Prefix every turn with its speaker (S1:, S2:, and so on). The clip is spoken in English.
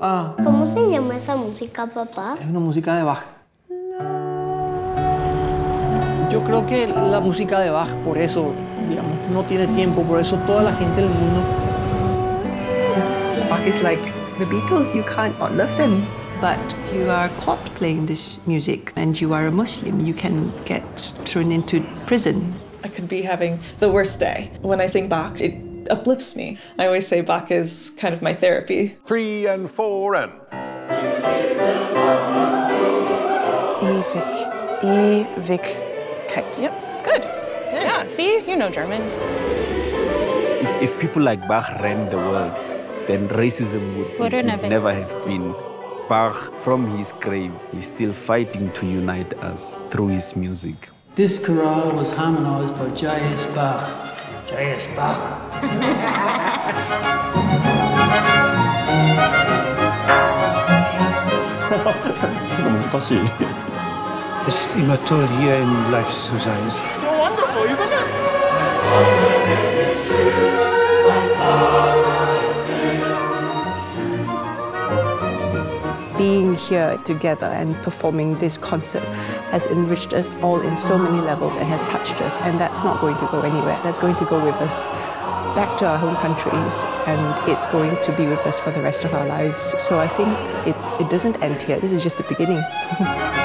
S1: Ah,
S2: ¿Cómo se llama esa música, papá?
S1: es una música de Bach. Yo creo que la música de Bach, por eso, digamos, no tiene tiempo, por eso toda la gente del mundo
S3: Bach is like the Beatles, you can't outlove them. But if you are caught playing this music and you are a Muslim, you can get thrown into prison.
S4: I could be having the worst day. When I sing Bach, it uplifts me. I always say Bach is kind of my therapy.
S5: Three and four and.
S3: Ewig, Ewigkeit.
S6: Yep, good. Yeah, see, you know German.
S7: If, if people like Bach ran the world, then racism would,
S8: Wouldn't
S7: would
S8: have
S7: never
S8: existed.
S7: have been. Bach, from his grave, is still fighting to unite us through his music.
S9: This chorale was harmonized by J.S. Bach. J.S. Bach.
S10: Es ist immer toll, hier in Leipzig zu sein.
S5: So wonderful, isn't it?
S3: Being here together and performing this concert has enriched us all in so many levels and has touched us. And that's not going to go anywhere. That's going to go with us back to our home countries and it's going to be with us for the rest of our lives. So I think it, it doesn't end here. This is just the beginning.